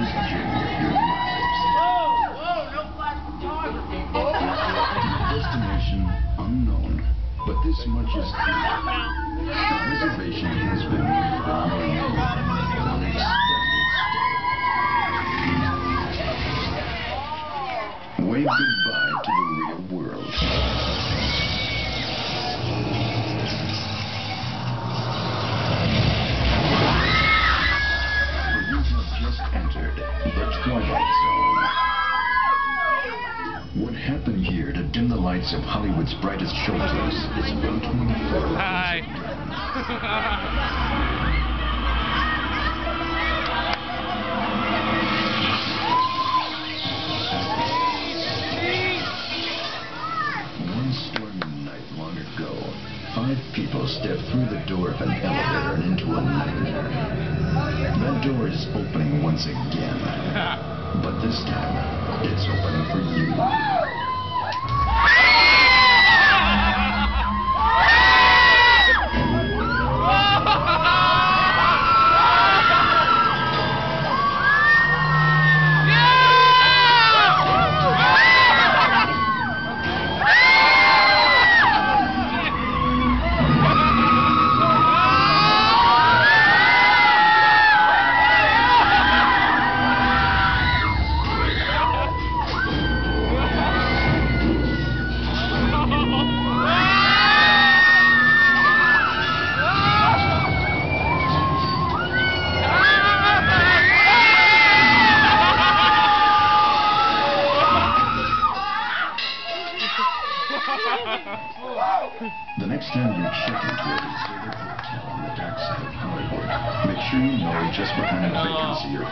Destination unknown, but this much is clear. Reservation has been. Wave goodbye to the real world. Lights of Hollywood's brightest showcase is about 24 hours Hi. One stormy night long ago, five people stepped through the door of an elevator and into a nightmare. That door is opening once again, but this time it's opening for you. The next time you check into a deserted hotel on the dark side of Hollywood, make sure you know just what kind of vacancy you're